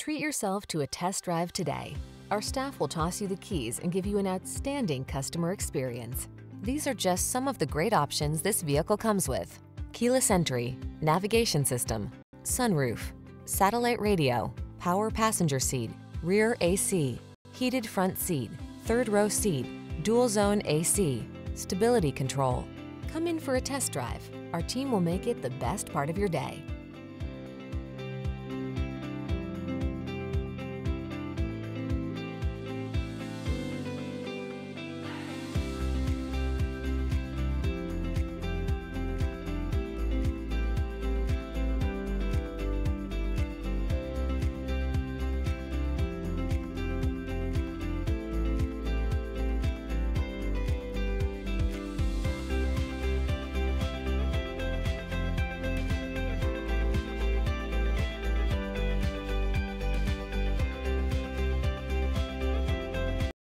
Treat yourself to a test drive today. Our staff will toss you the keys and give you an outstanding customer experience. These are just some of the great options this vehicle comes with. Keyless entry, navigation system, sunroof, satellite radio, power passenger seat, rear AC, heated front seat, third row seat, dual zone AC, stability control. Come in for a test drive. Our team will make it the best part of your day.